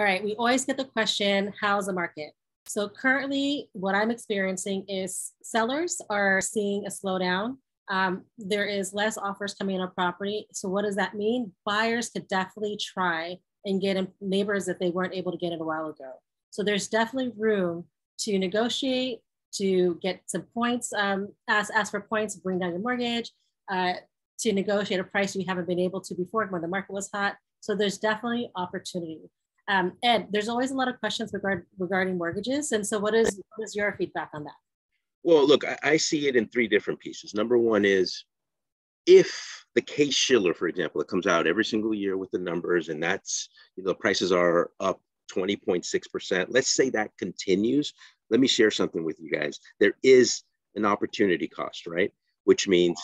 All right, we always get the question, how's the market? So currently what I'm experiencing is sellers are seeing a slowdown. Um, there is less offers coming on property. So what does that mean? Buyers could definitely try and get in neighbors that they weren't able to get in a while ago. So there's definitely room to negotiate, to get some points, um, ask, ask for points, bring down your mortgage, uh, to negotiate a price you haven't been able to before when the market was hot. So there's definitely opportunity. Um, Ed, there's always a lot of questions regard, regarding mortgages. And so what is, what is your feedback on that? Well, look, I, I see it in three different pieces. Number one is if the Case Shiller, for example, it comes out every single year with the numbers and that's, you know, prices are up 20.6%. Let's say that continues. Let me share something with you guys. There is an opportunity cost, right? Which means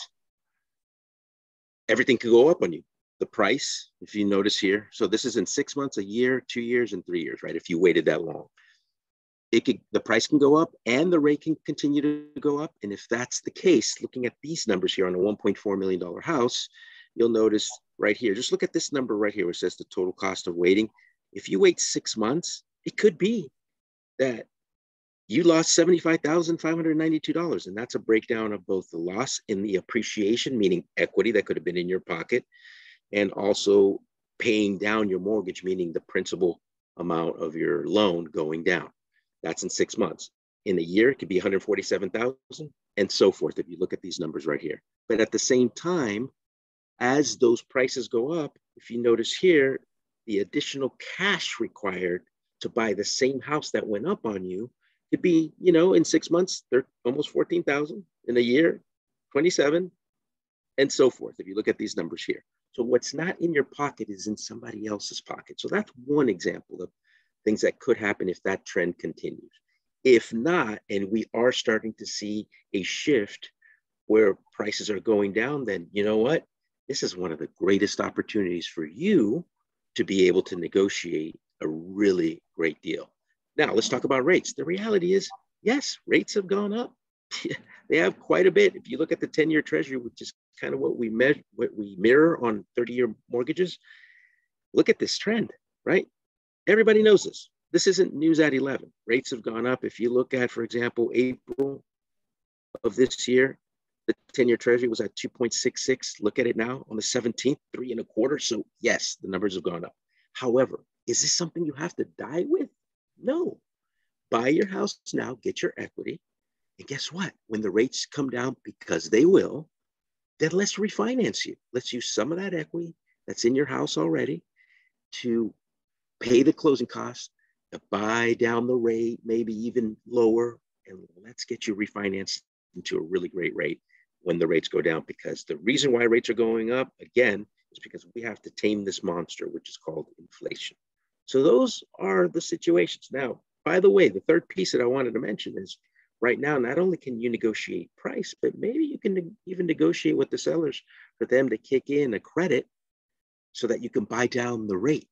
everything could go up on you. The price, if you notice here, so this is in six months, a year, two years, and three years, right? If you waited that long, it could the price can go up and the rate can continue to go up. And if that's the case, looking at these numbers here on a $1.4 million house, you'll notice right here, just look at this number right here, which says the total cost of waiting. If you wait six months, it could be that you lost $75,592. And that's a breakdown of both the loss in the appreciation, meaning equity that could have been in your pocket, and also paying down your mortgage, meaning the principal amount of your loan going down. That's in six months. In a year, it could be 147,000 and so forth if you look at these numbers right here. But at the same time, as those prices go up, if you notice here, the additional cash required to buy the same house that went up on you could be, you know, in six months, they're almost 14,000 in a year, 27, and so forth. If you look at these numbers here. So what's not in your pocket is in somebody else's pocket. So that's one example of things that could happen if that trend continues. If not, and we are starting to see a shift where prices are going down, then you know what? This is one of the greatest opportunities for you to be able to negotiate a really great deal. Now, let's talk about rates. The reality is, yes, rates have gone up. they have quite a bit. If you look at the 10-year treasury, which is kind of what we measure, what we mirror on 30-year mortgages, look at this trend, right? Everybody knows this. This isn't news at 11. Rates have gone up. If you look at, for example, April of this year, the 10-year treasury was at 2.66. Look at it now on the 17th, three and a quarter. So yes, the numbers have gone up. However, is this something you have to die with? No. Buy your house now, get your equity. And guess what? When the rates come down, because they will, then let's refinance you. Let's use some of that equity that's in your house already to pay the closing costs, to buy down the rate, maybe even lower, and let's get you refinanced into a really great rate when the rates go down. Because the reason why rates are going up, again, is because we have to tame this monster, which is called inflation. So those are the situations. Now, by the way, the third piece that I wanted to mention is right now, not only can you negotiate price, but maybe you can even negotiate with the sellers for them to kick in a credit so that you can buy down the rate.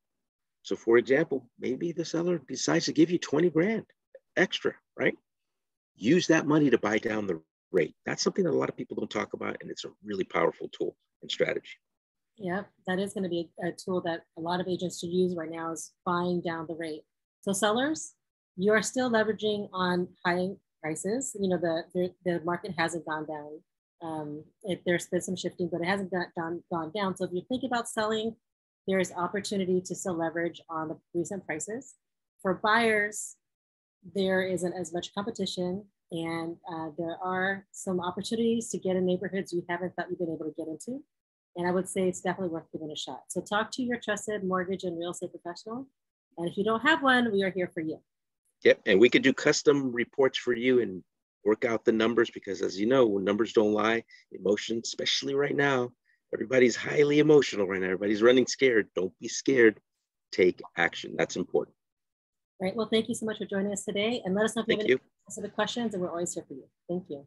So for example, maybe the seller decides to give you 20 grand extra, right? Use that money to buy down the rate. That's something that a lot of people don't talk about, and it's a really powerful tool and strategy. Yeah, that is going to be a, tool that a lot of agents should use right now is buying down the rate. So sellers, you are still leveraging on high prices. You know, the, the, the market hasn't gone down. Um, it, there's been some shifting, but it hasn't got, gone, gone down. So if you think about selling, there is opportunity to still leverage on the recent prices. For buyers, there isn't as much competition and uh, there are some opportunities to get in neighborhoods you haven't thought you've been able to get into. And I would say it's definitely worth giving a shot. So talk to your trusted mortgage and real estate professional. And if you don't have one, we are here for you. Yep. And we could do custom reports for you and work out the numbers because as you know, numbers don't lie, emotion, especially right now, everybody's highly emotional right now. Everybody's running scared. Don't be scared. Take action. That's important. All right. Well, thank you so much for joining us today. And let us know if you have any you. specific questions, and we're always here for you. Thank you.